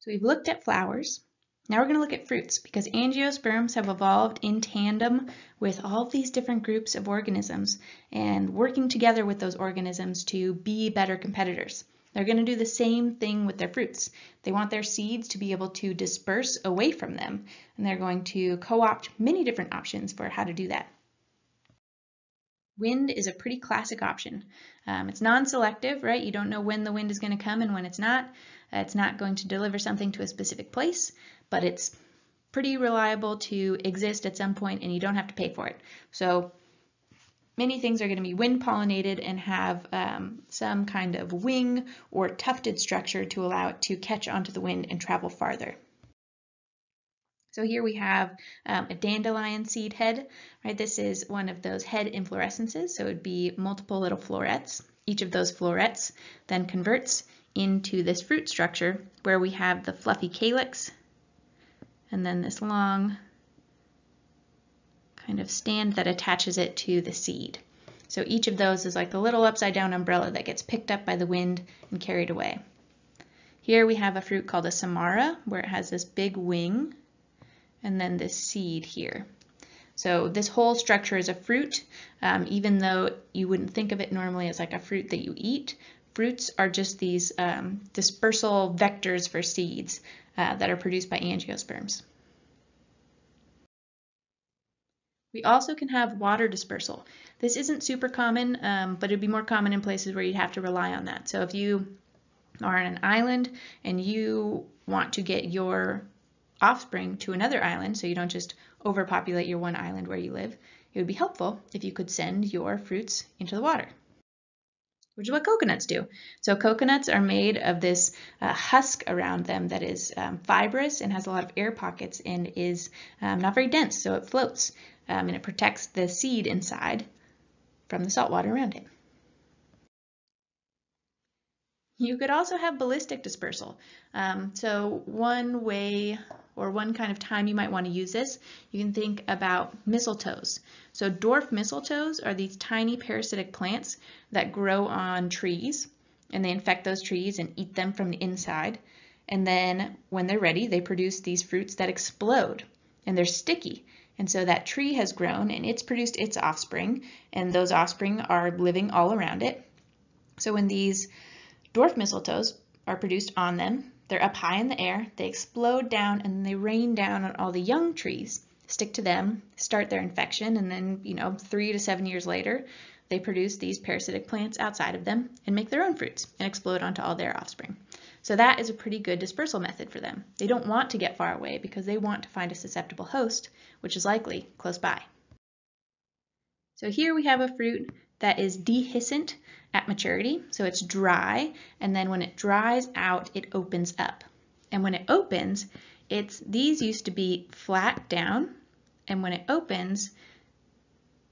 So we've looked at flowers. Now we're going to look at fruits because angiosperms have evolved in tandem with all these different groups of organisms and working together with those organisms to be better competitors. They're going to do the same thing with their fruits. They want their seeds to be able to disperse away from them, and they're going to co-opt many different options for how to do that. Wind is a pretty classic option. Um, it's non-selective, right? You don't know when the wind is going to come and when it's not. Uh, it's not going to deliver something to a specific place, but it's pretty reliable to exist at some point and you don't have to pay for it. So many things are going to be wind pollinated and have um, some kind of wing or tufted structure to allow it to catch onto the wind and travel farther. So here we have um, a dandelion seed head, right? This is one of those head inflorescences, so it would be multiple little florets. Each of those florets then converts into this fruit structure where we have the fluffy calyx and then this long kind of stand that attaches it to the seed. So each of those is like the little upside down umbrella that gets picked up by the wind and carried away. Here we have a fruit called a samara where it has this big wing and then this seed here. So this whole structure is a fruit, um, even though you wouldn't think of it normally as like a fruit that you eat. Fruits are just these um, dispersal vectors for seeds uh, that are produced by angiosperms. We also can have water dispersal. This isn't super common, um, but it'd be more common in places where you'd have to rely on that. So if you are on an island and you want to get your offspring to another island, so you don't just overpopulate your one island where you live, it would be helpful if you could send your fruits into the water which is what coconuts do. So coconuts are made of this uh, husk around them that is um, fibrous and has a lot of air pockets and is um, not very dense, so it floats um, and it protects the seed inside from the salt water around it. You could also have ballistic dispersal. Um, so one way or one kind of time you might want to use this, you can think about mistletoes. So dwarf mistletoes are these tiny parasitic plants that grow on trees and they infect those trees and eat them from the inside. And then when they're ready, they produce these fruits that explode and they're sticky. And so that tree has grown and it's produced its offspring and those offspring are living all around it. So when these Dwarf mistletoes are produced on them. They're up high in the air, they explode down, and they rain down on all the young trees, stick to them, start their infection, and then, you know, three to seven years later, they produce these parasitic plants outside of them and make their own fruits and explode onto all their offspring. So that is a pretty good dispersal method for them. They don't want to get far away because they want to find a susceptible host, which is likely close by. So here we have a fruit that is dehiscent at maturity. So it's dry, and then when it dries out, it opens up. And when it opens, it's these used to be flat down, and when it opens,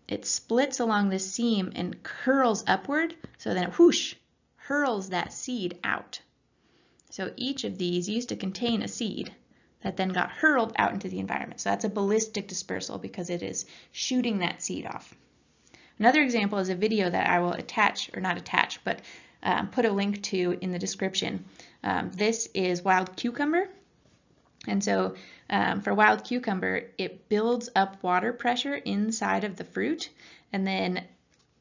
it splits along the seam and curls upward, so then it whoosh, hurls that seed out. So each of these used to contain a seed that then got hurled out into the environment. So that's a ballistic dispersal because it is shooting that seed off. Another example is a video that I will attach, or not attach, but um, put a link to in the description. Um, this is wild cucumber. And so um, for wild cucumber, it builds up water pressure inside of the fruit. And then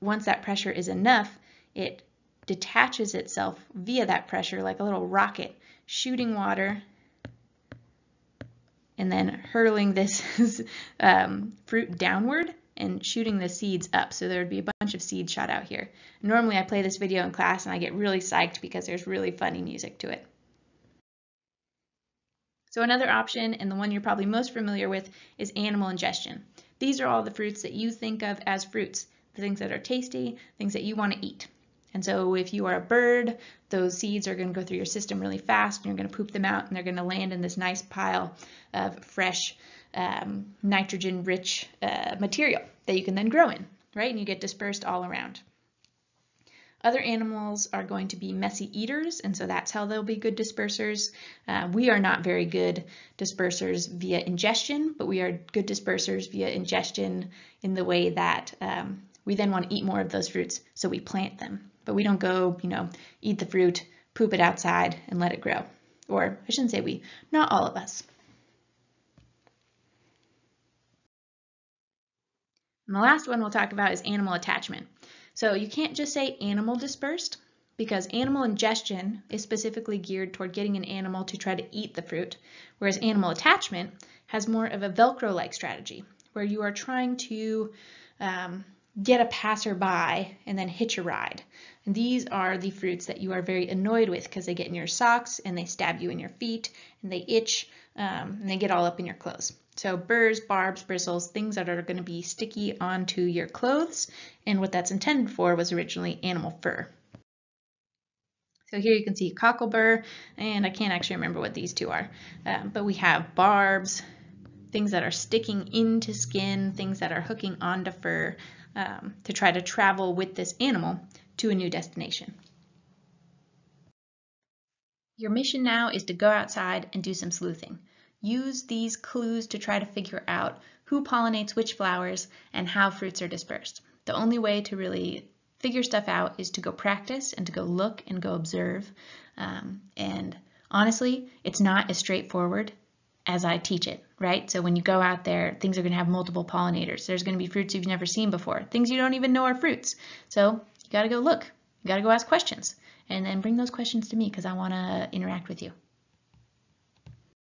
once that pressure is enough, it detaches itself via that pressure like a little rocket, shooting water and then hurling this um, fruit downward and shooting the seeds up. So there would be a bunch of seeds shot out here. Normally I play this video in class and I get really psyched because there's really funny music to it. So another option, and the one you're probably most familiar with, is animal ingestion. These are all the fruits that you think of as fruits, the things that are tasty, things that you want to eat. And so if you are a bird, those seeds are going to go through your system really fast, and you're going to poop them out, and they're going to land in this nice pile of fresh um, nitrogen-rich uh, material that you can then grow in, right? And you get dispersed all around. Other animals are going to be messy eaters, and so that's how they'll be good dispersers. Uh, we are not very good dispersers via ingestion, but we are good dispersers via ingestion in the way that um, we then want to eat more of those fruits, so we plant them. But we don't go, you know, eat the fruit, poop it outside, and let it grow. or I shouldn't say we, not all of us. And the last one we'll talk about is animal attachment. So you can't just say animal dispersed because animal ingestion is specifically geared toward getting an animal to try to eat the fruit, whereas animal attachment has more of a Velcro-like strategy where you are trying to um, get a passerby and then hitch a ride. And these are the fruits that you are very annoyed with because they get in your socks and they stab you in your feet and they itch um, and they get all up in your clothes. So burrs, barbs, bristles, things that are going to be sticky onto your clothes. And what that's intended for was originally animal fur. So here you can see cocklebur, and I can't actually remember what these two are, um, but we have barbs, things that are sticking into skin, things that are hooking onto fur um, to try to travel with this animal to a new destination. Your mission now is to go outside and do some sleuthing. Use these clues to try to figure out who pollinates which flowers and how fruits are dispersed. The only way to really figure stuff out is to go practice and to go look and go observe. Um, and honestly, it's not as straightforward as I teach it, right? So when you go out there, things are going to have multiple pollinators. There's going to be fruits you've never seen before, things you don't even know are fruits. So you got to go look. You got to go ask questions and then bring those questions to me because I want to interact with you.